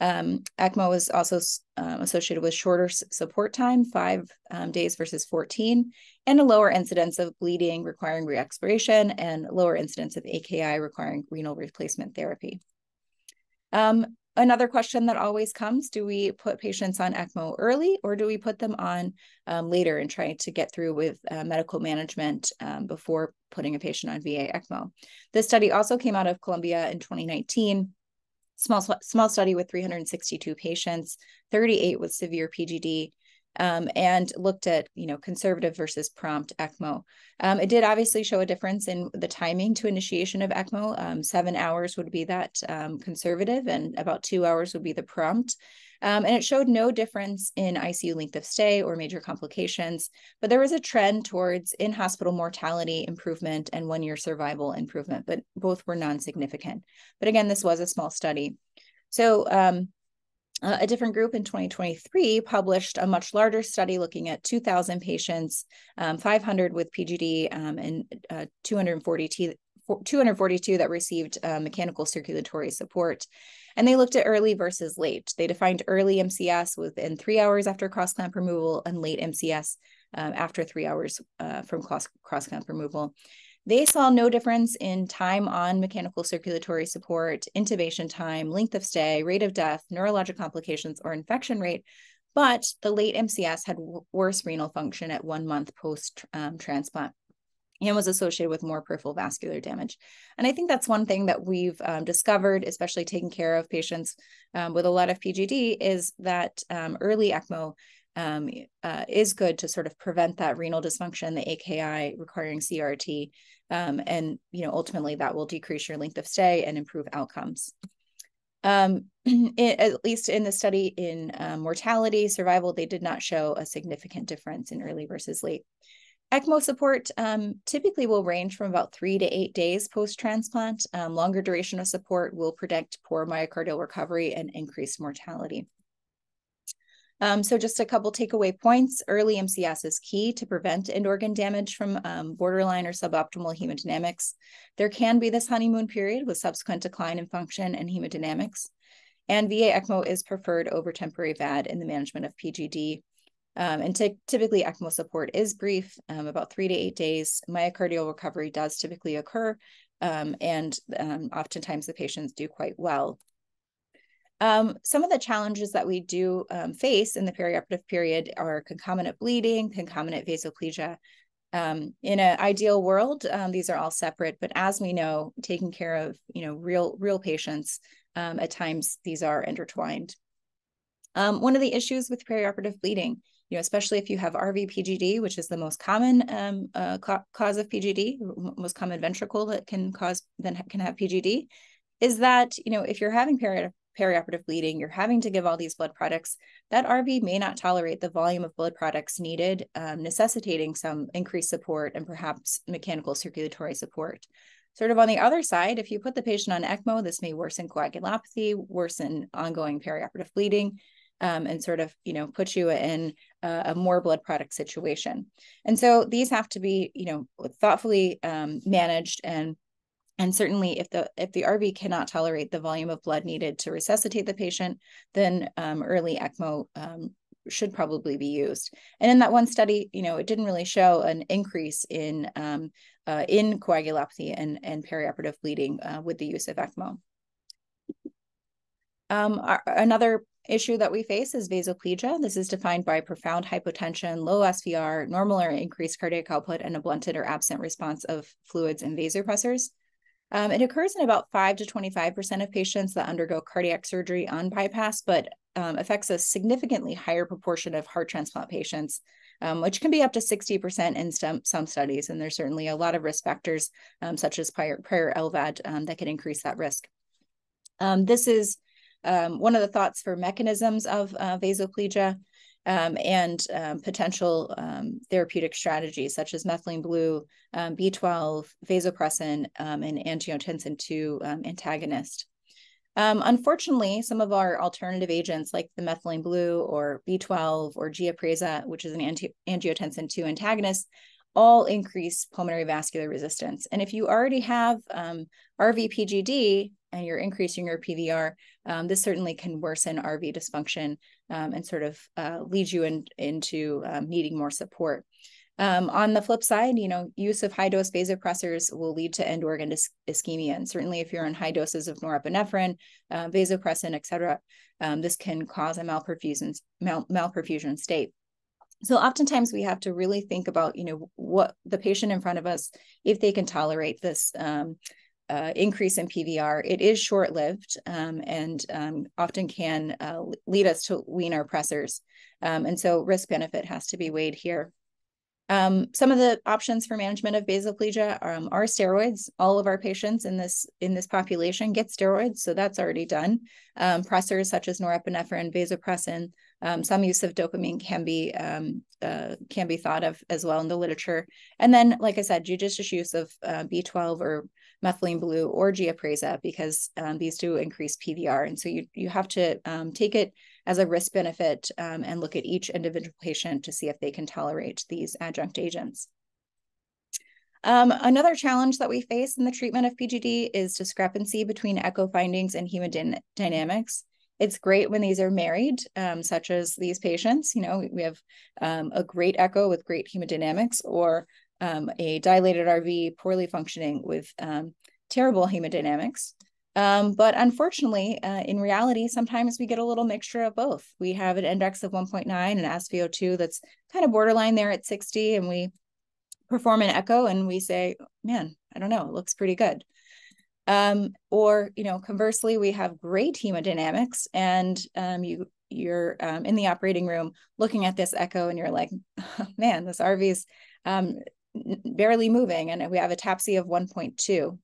Um, ECMO is also um, associated with shorter support time, five um, days versus 14, and a lower incidence of bleeding requiring reexploration and lower incidence of AKI requiring renal replacement therapy. Um, another question that always comes, do we put patients on ECMO early or do we put them on um, later and try to get through with uh, medical management um, before putting a patient on VA ECMO? This study also came out of Columbia in 2019 small small study with 362 patients, 38 with severe PGD, um, and looked at you know conservative versus prompt ECMO. Um, it did obviously show a difference in the timing to initiation of ECMO. Um, seven hours would be that um, conservative, and about two hours would be the prompt. Um, and it showed no difference in ICU length of stay or major complications, but there was a trend towards in hospital mortality improvement and one year survival improvement, but both were non significant. But again, this was a small study. So, um, uh, a different group in 2023 published a much larger study looking at 2,000 patients, um, 500 with PGD, um, and uh, 240 242 that received uh, mechanical circulatory support. And they looked at early versus late. They defined early MCS within three hours after cross clamp removal and late MCS um, after three hours uh, from cross clamp removal. They saw no difference in time on mechanical circulatory support, intubation time, length of stay, rate of death, neurologic complications, or infection rate. But the late MCS had worse renal function at one month post um, transplant and was associated with more peripheral vascular damage. And I think that's one thing that we've um, discovered, especially taking care of patients um, with a lot of PGD, is that um, early ECMO um, uh, is good to sort of prevent that renal dysfunction, the AKI requiring CRT, um, and you know ultimately that will decrease your length of stay and improve outcomes. Um, it, at least in the study in uh, mortality, survival, they did not show a significant difference in early versus late. ECMO support um, typically will range from about three to eight days post transplant. Um, longer duration of support will predict poor myocardial recovery and increased mortality. Um, so just a couple takeaway points. Early MCS is key to prevent end organ damage from um, borderline or suboptimal hemodynamics. There can be this honeymoon period with subsequent decline in function and hemodynamics. And VA ECMO is preferred over temporary VAD in the management of PGD um, and typically ECMO support is brief, um, about three to eight days. Myocardial recovery does typically occur, um, and um, oftentimes the patients do quite well. Um, some of the challenges that we do um, face in the perioperative period are concomitant bleeding, concomitant vasoplegia. in an ideal world, these are all separate, but as we know, taking care of you know real real patients, at times these are intertwined. one of the issues with perioperative bleeding you know, especially if you have RV PGD, which is the most common um, uh, ca cause of PGD, most common ventricle that can cause then can have PGD, is that you know if you're having peri perioperative bleeding, you're having to give all these blood products. That RV may not tolerate the volume of blood products needed, um, necessitating some increased support and perhaps mechanical circulatory support. Sort of on the other side, if you put the patient on ECMO, this may worsen coagulopathy, worsen ongoing perioperative bleeding, um, and sort of you know put you in a, a, more blood product situation and so these have to be you know thoughtfully um, managed and and certainly if the if the rv cannot tolerate the volume of blood needed to resuscitate the patient then um, early ecmo um, should probably be used and in that one study you know it didn't really show an increase in um, uh, in coagulopathy and and perioperative bleeding uh, with the use of ecmo um, our, another issue that we face is vasoplegia. This is defined by profound hypotension, low SVR, normal or increased cardiac output, and a blunted or absent response of fluids and vasopressors. Um, it occurs in about 5 to 25% of patients that undergo cardiac surgery on bypass, but um, affects a significantly higher proportion of heart transplant patients, um, which can be up to 60% in some, some studies. And there's certainly a lot of risk factors, um, such as prior, prior LVAD, um, that can increase that risk. Um, this is one of the thoughts for mechanisms of uh, vasoplegia um, and um, potential um, therapeutic strategies such as methylene blue, um, B12, vasopressin, um, and angiotensin II antagonist. unfortunately, some of our alternative agents like the methylene blue or B12 or Giapreza, which is an anti- angiotensin II antagonist, all increase pulmonary vascular resistance. And if you already have um, RV PGD and you're increasing your PVR, um, this certainly can worsen RV dysfunction um, and sort of uh, lead you in, into um, needing more support. Um, on the flip side, you know, use of high dose vasopressors will lead to end organ is ischemia. And certainly if you're on high doses of norepinephrine, uh, vasopressin, et cetera, um, this can cause a malperfusion, mal malperfusion state. So oftentimes we have to really think about, you know, what the patient in front of us, if they can tolerate this um, uh, increase in PVR. It is short lived um, and um, often can uh, lead us to wean our pressors. Um, and so risk benefit has to be weighed here. Um, some of the options for management of vasoplegia are, um, are, steroids. All of our patients in this in this population get steroids, so that's already done. Um, pressors such as norepinephrine, vasopressin, um, some use of dopamine can be um, uh, can be thought of as well in the literature. And then, like I said, judicious use of uh, B12 or methylene blue or Giapreza because um, these do increase PVR, and so you you have to take it as a risk benefit um, and look at each individual patient to see if they can tolerate these adjunct agents. Um, another challenge that we face in the treatment of PGD is discrepancy between echo findings and hemodynamics. It's great when these are married, um, such as these patients. You know, we have um, a great echo with great hemodynamics, or um, a dilated RV poorly functioning with um, terrible hemodynamics. Um, but unfortunately, uh, in reality, sometimes we get a little mixture of both. We have an index of 1.9 and SVO2 that's kind of borderline there at 60, and we perform an echo and we say, man, I don't know, it looks pretty good. Um, or, you know, conversely, we have great hemodynamics and um, you you're um, in the operating room looking at this echo and you're like, oh, man, this RV is um, barely moving and we have a TAPSE of 1.2.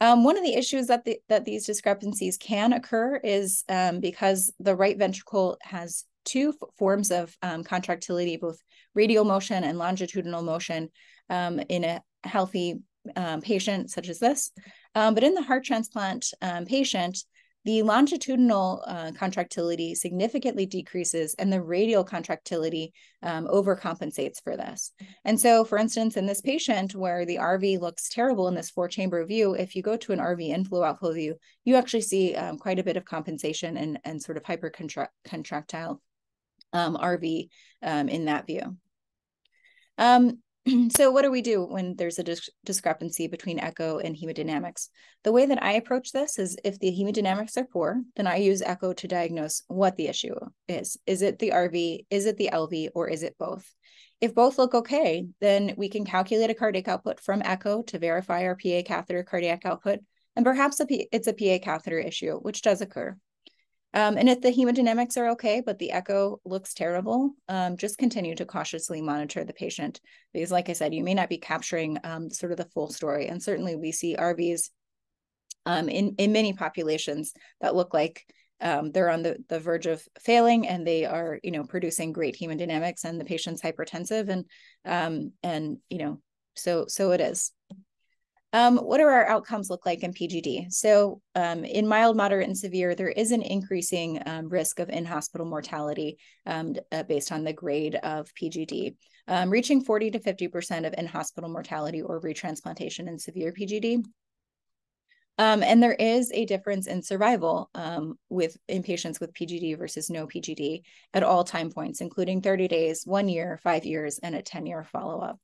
Um, one of the issues that the, that these discrepancies can occur is um, because the right ventricle has two forms of um, contractility, both radial motion and longitudinal motion um, in a healthy um, patient such as this. Um, but in the heart transplant patient, the longitudinal uh, contractility significantly decreases and the radial contractility um, overcompensates for this. And so, for instance, in this patient where the RV looks terrible in this four chamber view, if you go to an RV inflow outflow view, you actually see um, quite a bit of compensation and, and sort of hypercontractile um, RV um, in that view. Um, so what do we do when there's a dis discrepancy between echo and hemodynamics? The way that I approach this is if the hemodynamics are poor, then I use echo to diagnose what the issue is. Is it the RV, is it the LV, or is it both? If both look okay, then we can calculate a cardiac output from echo to verify our PA catheter cardiac output, and perhaps it's a PA catheter issue, which does occur. Um, and if the hemodynamics are okay, but the echo looks terrible, um, just continue to cautiously monitor the patient. Because like I said, you may not be capturing um, sort of the full story. And certainly we see RVs um, in, in many populations that look like um, they're on the, the verge of failing and they are, you know, producing great hemodynamics and the patient's hypertensive and, um, and, you know, so, so it is. Um, what do our outcomes look like in PGD? So um, in mild, moderate, and severe, there is an increasing um, risk of in-hospital mortality um, uh, based on the grade of PGD, um, reaching 40 to 50% of in-hospital mortality or retransplantation in severe PGD. Um, and there is a difference in survival um, with in patients with PGD versus no PGD at all time points, including 30 days, one year, five years, and a 10-year follow-up.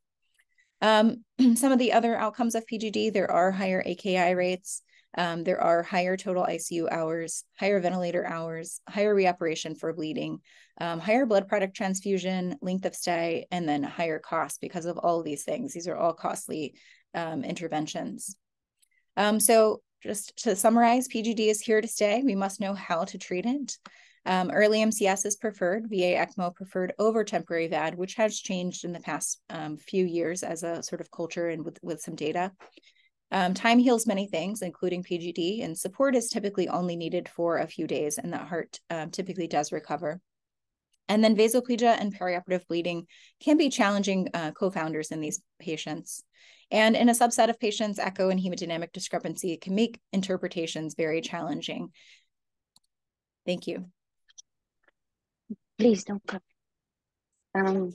Um, some of the other outcomes of PGD, there are higher AKI rates, um, there are higher total ICU hours, higher ventilator hours, higher reoperation for bleeding, um, higher blood product transfusion, length of stay, and then higher cost because of all of these things. These are all costly um, interventions. Um, so just to summarize, PGD is here to stay. We must know how to treat it. Um, early MCS is preferred, VA ECMO preferred over temporary VAD, which has changed in the past um, few years as a sort of culture and with, with some data. Um, time heals many things, including PGD, and support is typically only needed for a few days, and the heart um, typically does recover. And then vasoplegia and perioperative bleeding can be challenging uh, co-founders in these patients. And in a subset of patients, echo and hemodynamic discrepancy can make interpretations very challenging. Thank you. Please don't cut. Um,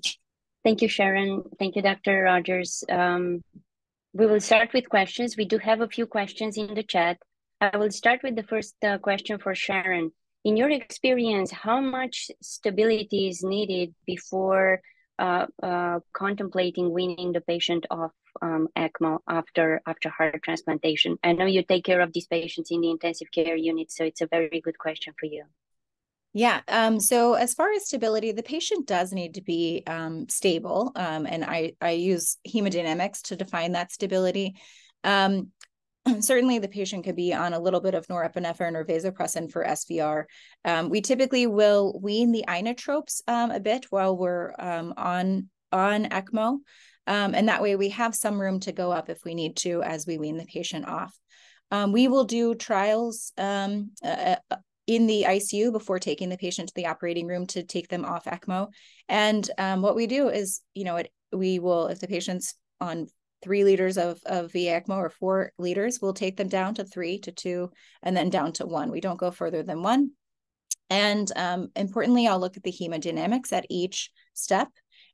Thank you, Sharon. Thank you, Dr. Rogers. Um, we will start with questions. We do have a few questions in the chat. I will start with the first uh, question for Sharon. In your experience, how much stability is needed before uh, uh, contemplating weaning the patient off um, ECMO after after heart transplantation? I know you take care of these patients in the intensive care unit, so it's a very good question for you. Yeah. Um, so as far as stability, the patient does need to be um, stable, um, and I I use hemodynamics to define that stability. Um, certainly, the patient could be on a little bit of norepinephrine or vasopressin for SVR. Um, we typically will wean the inotropes um, a bit while we're on on ECMO, and that way we have some room to go up if we need to as we wean the patient off. Um, we will do trials um, uh, in the ICU before taking the patient to the operating room to take them off ECMO. And um, what we do is, you know, it, we will, if the patient's on three liters of, of VA ECMO or four liters, we'll take them down to three to two and then down to one. We don't go further than one. And um, importantly, I'll look at the hemodynamics at each step.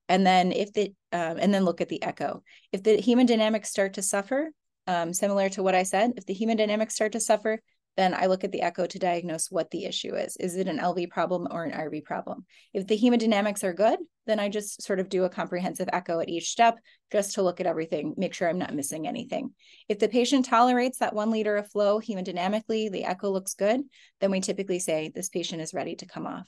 And then if the um, and then look at the echo. If the hemodynamics start to suffer, um, similar to what I said, if the hemodynamics start to suffer, then I look at the echo to diagnose what the issue is. Is it an LV problem or an RV problem? If the hemodynamics are good, then I just sort of do a comprehensive echo at each step just to look at everything, make sure I'm not missing anything. If the patient tolerates that one liter of flow hemodynamically, the echo looks good, then we typically say this patient is ready to come off.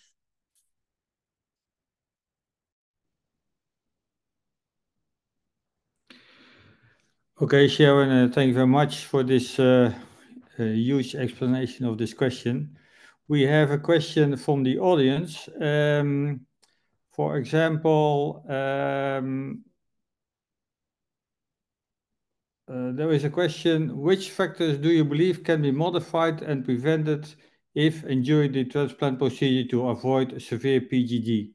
Okay, Sharon, uh, thank you very much for this uh, uh, huge explanation of this question. We have a question from the audience. Um, for example, um, uh, there is a question, which factors do you believe can be modified and prevented if and during the transplant procedure to avoid severe PGD?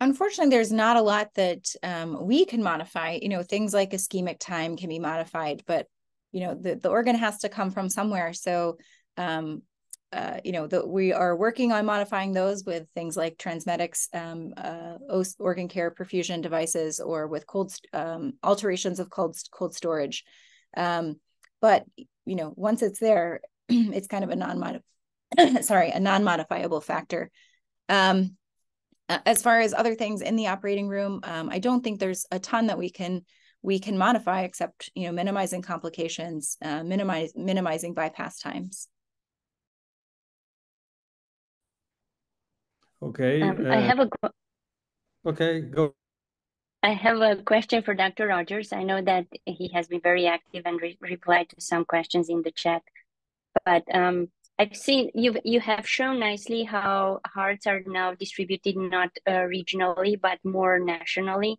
Unfortunately, there's not a lot that um, we can modify. You know, things like ischemic time can be modified, but you know, the, the organ has to come from somewhere. So, um, uh, you know, we are working on modifying those with things like TransMedics, um, uh, organ care perfusion devices, or with cold um, alterations of cold cold storage. Um, but you know, once it's there, it's kind of a non sorry a non modifiable factor. Um, as far as other things in the operating room, um, I don't think there's a ton that we can we can modify, except you know minimizing complications, uh, minimize minimizing bypass times. Okay. Um, uh, I have a. Okay, go. I have a question for Dr. Rogers. I know that he has been very active and re replied to some questions in the chat, but um, I've seen you you have shown nicely how hearts are now distributed not uh, regionally but more nationally.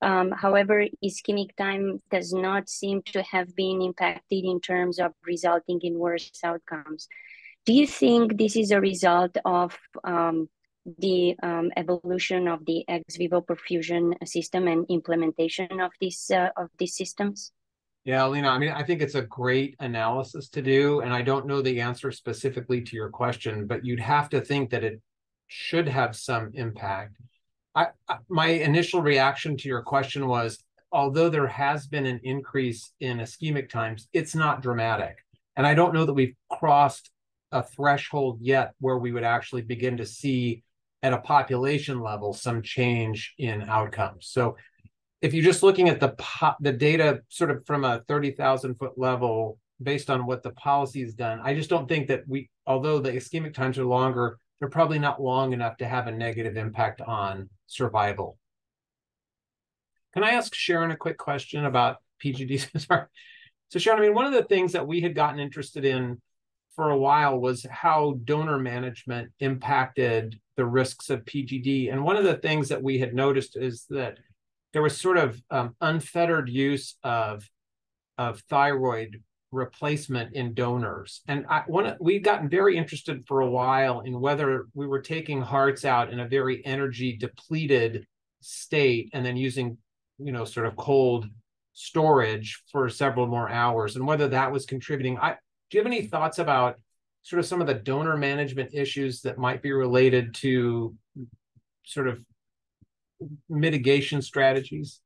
Um, however, ischemic time does not seem to have been impacted in terms of resulting in worse outcomes. Do you think this is a result of um, the um, evolution of the ex vivo perfusion system and implementation of these uh, of these systems? Yeah, Lena, I mean, I think it's a great analysis to do. And I don't know the answer specifically to your question, but you'd have to think that it should have some impact. I, my initial reaction to your question was although there has been an increase in ischemic times, it's not dramatic. And I don't know that we've crossed a threshold yet where we would actually begin to see at a population level some change in outcomes. So if you're just looking at the po- the data sort of from a 30,000 foot level based on what the policy has done, I just don't think that we, although the ischemic times are longer, they're probably not long enough to have a negative impact on survival. Can I ask Sharon a quick question about PGD? Sorry. So Sharon, I mean, one of the things that we had gotten interested in for a while was how donor management impacted the risks of PGD. And one of the things that we had noticed is that there was sort of um, unfettered use of of thyroid replacement in donors. And I want we've gotten very interested for a while in whether we were taking hearts out in a very energy depleted state and then using, you know, sort of cold storage for several more hours and whether that was contributing. I do you have any thoughts about sort of some of the donor management issues that might be related to sort of mitigation strategies?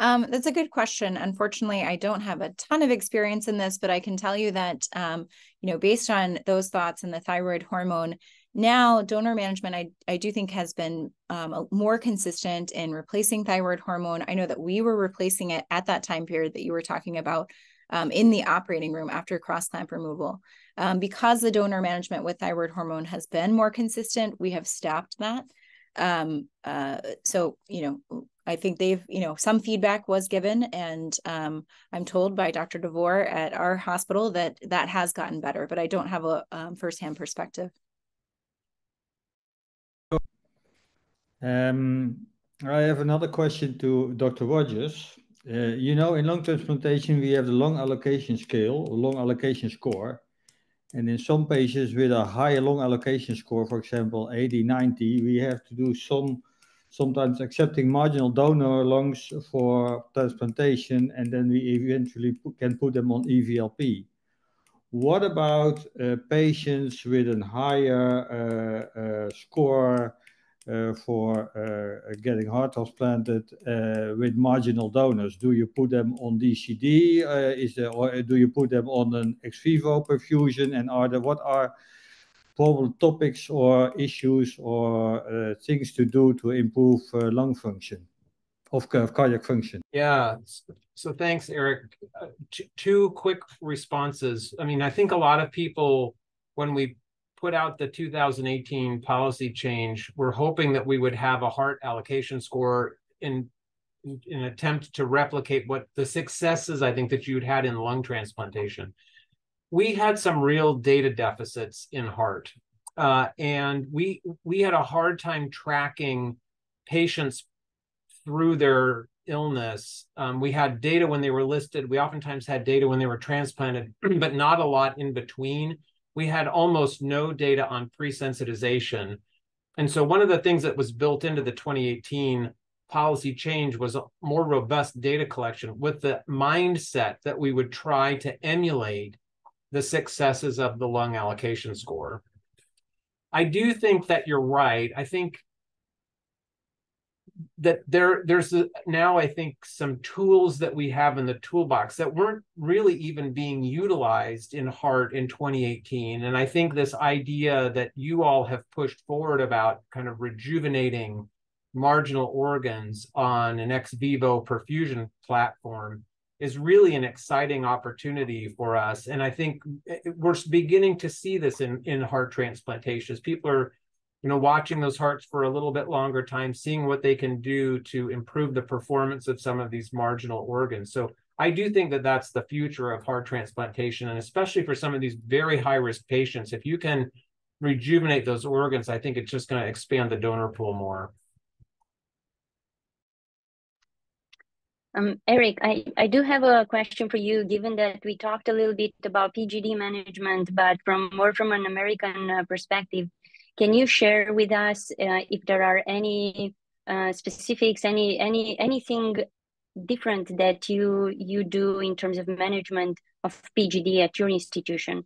Um, that's a good question. Unfortunately, I don't have a ton of experience in this, but I can tell you that, um, you know, based on those thoughts and the thyroid hormone, now donor management, I, I do think has been um, more consistent in replacing thyroid hormone. I know that we were replacing it at that time period that you were talking about um, in the operating room after cross clamp removal. Um, because the donor management with thyroid hormone has been more consistent, we have stopped that. Um, uh, so, you know, I think they've, you know, some feedback was given, and um, I'm told by Dr. DeVore at our hospital that that has gotten better, but I don't have a um, firsthand perspective. Um, I have another question to Dr. Rogers. Uh, you know, in lung transplantation, we have the lung allocation scale, lung allocation score. And in some patients with a higher lung allocation score, for example, 80, 90, we have to do some sometimes accepting marginal donor lungs for transplantation, and then we eventually can put them on EVLP. What about uh, patients with a higher uh, uh, score uh, for uh, getting heart transplanted uh, with marginal donors? Do you put them on DCD? is there, or do you put them on an ex vivo perfusion? And are there what are problem topics or issues or uh, things to do to improve uh, lung function of, of, cardiac function? Yeah. So thanks, Eric. Uh, two quick responses. I mean, I think a lot of people, when we put out the 2018 policy change, we're hoping that we would have a heart allocation score in in an attempt to replicate what the successes I think that you'd had in lung transplantation we had some real data deficits in heart. Uh, and we we had a hard time tracking patients through their illness. Um, we had data when they were listed. We oftentimes had data when they were transplanted, but not a lot in between. We had almost no data on pre-sensitization. And so one of the things that was built into the 2018 policy change was a more robust data collection with the mindset that we would try to emulate the successes of the lung allocation score. I do think that you're right. I think that there there's a, now I think some tools that we have in the toolbox that weren't really even being utilized in heart in 2018 and I think this idea that you all have pushed forward about kind of rejuvenating marginal organs on an ex vivo perfusion platform is really an exciting opportunity for us. And I think eh, eh, we're beginning to see this in, in heart transplantations. People are, you know, watching those hearts for a little bit longer time, seeing what they can do to improve the performance of some of these marginal organs. So I do think that that's the future of heart transplantation, and especially for some of these very high risk patients. If you can rejuvenate those organs, I think it's just going to expand the donor pool more. Um, Eric, I, I do have a question for you, given that we talked a little bit about PGD management, but from more from an American uh, perspective, can you share with us uh, if there are any uh, specifics, any any anything different that you you do in terms of management of PGD at your institution?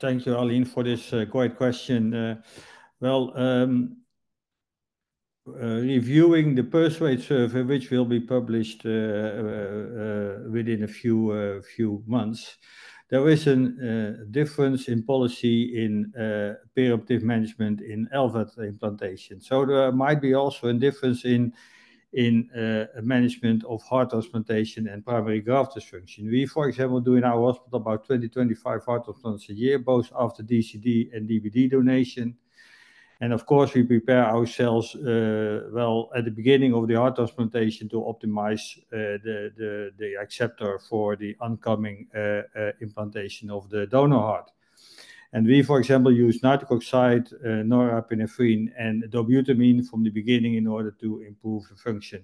Thank you, Aline, for this uh, great question. Uh, well, um, reviewing the Persuade survey, which will be published uh, uh, within a few few months, there is a difference in policy in perioperative management in LVAD implantation. So there might be also a difference in in uh, management of heart transplantation and primary graft dysfunction. We, for example, do in our hospital about 20, 25 heart transplants a year, both after DCD and DBD donation. And of course, we prepare ourselves uh, well at the beginning of the heart transplantation to optimize uh, the, the, acceptor for the oncoming uh, implantation of the donor heart. And we, for example, use nitric oxide, norepinephrine, and dobutamine from the beginning in order to improve the function.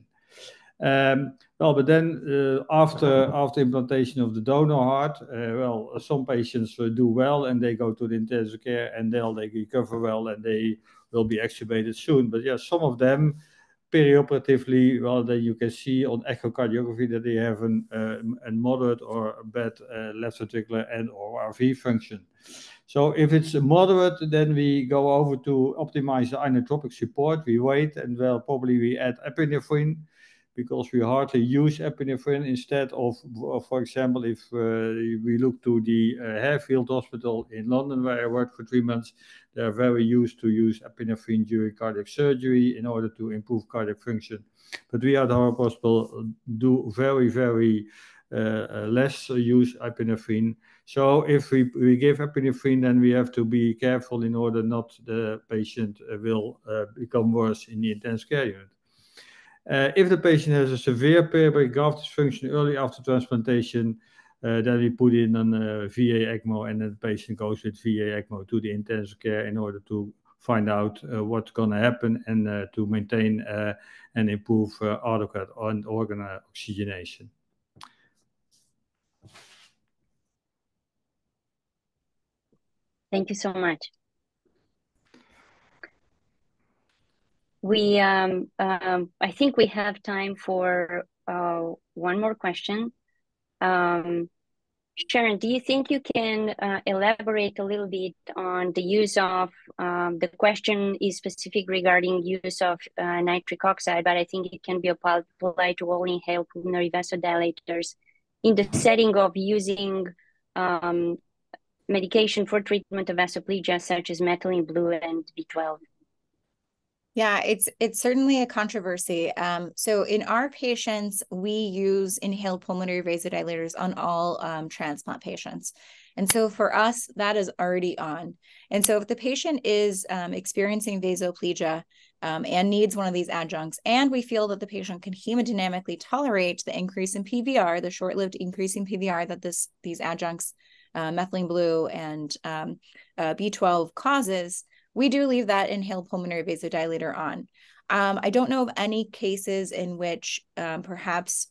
Um, well, but then uh, after after implantation of the donor heart, uh, well, some patients uh, do well and they go to the intensive care and they'll they recover well and they will be extubated soon. But yeah, some of them perioperatively, well, then you can see on echocardiography that they have an, uh, a moderate or bad uh, left ventricular and or RV function. So if it's moderate, then we go over to optimize the inotropic support. We wait, and well, probably we add epinephrine because we hardly use epinephrine instead of, for example, if uh, we look to the uh, Harefield Hospital in London, where I worked for three months, they are very used to use epinephrine during cardiac surgery in order to improve cardiac function. But we at our hospital do very, very uh, uh, less use epinephrine. So if we, we give epinephrine, then we have to be careful in order not the patient uh, will uh, become worse in the intensive care unit. Uh, if the patient has a severe periodic graft dysfunction early after transplantation, uh, then we put in a uh, VA ECMO and then the patient goes with VA ECMO to the intensive care in order to find out uh, what's going to happen and uh, to maintain uh, and improve adequate and organ oxygenation. Thank you so much. We, um, um, I think we have time for uh, one more question. Um, Sharon, do you think you can uh, elaborate a little bit on the use of, um, the question is specific regarding use of uh, nitric oxide, but I think it can be applied to all inhaled pulmonary vasodilators in the setting of using um, medication for treatment of vasoplegia, such as methylene blue and B12. Yeah, it's it's certainly a controversy. Um, so in our patients, we use inhaled pulmonary vasodilators on all um, transplant patients. And so for us, that is already on. And so if the patient is um, experiencing vasoplegia um, and needs one of these adjuncts, and we feel that the patient can hemodynamically tolerate the increase in PVR, the short-lived increase in PVR that this these adjuncts, uh, methylene blue and um, uh, B12 causes, we do leave that inhaled pulmonary vasodilator on. Um, I don't know of any cases in which um, perhaps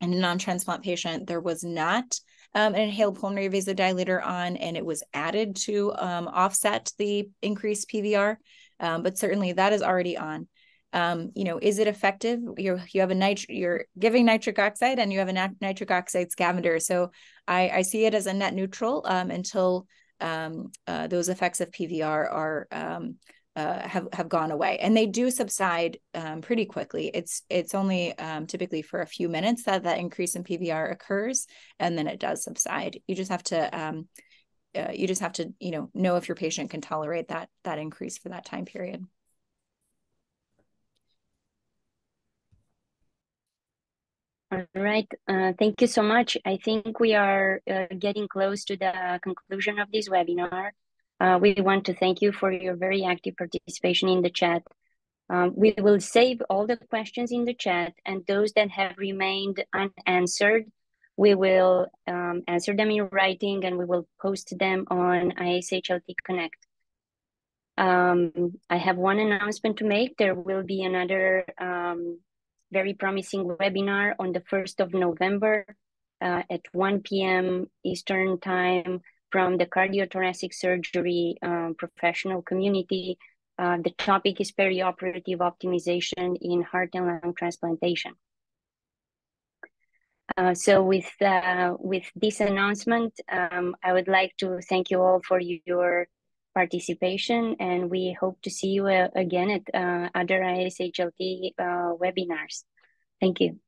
in a non-transplant patient there was not um, an inhaled pulmonary vasodilator on and it was added to um, offset the increased PVR, um, but certainly that is already on. Um, you know, is it effective? You you have a nit you're giving nitric oxide and you have a nitric oxide scavenger. So I, I see it as a net neutral until um, uh, those effects of PVR are um, uh, have have gone away, and they do subside um, pretty quickly. It's it's only um, typically for a few minutes that that increase in PVR occurs, and then it does subside. You just have to um, uh, you just have to you know know if your patient can tolerate that that increase for that time period. All right, uh, thank you so much. I think we are uh, getting close to the conclusion of this webinar. Uh, we want to thank you for your very active participation in the chat. Um, we will save all the questions in the chat and those that have remained unanswered, we will um, answer them in writing and we will post them on ISHLT Connect. Um, I have one announcement to make. There will be another um, very promising webinar on the 1st of November uh, at 1 p.m. Eastern Time from the cardiothoracic surgery um, professional community. Uh, the topic is perioperative optimization in heart and lung transplantation. Uh, so with uh, with this announcement, um, I would like to thank you all for your participation, and we hope to see you uh, again at uh, other ISHLT uh, webinars. Thank you.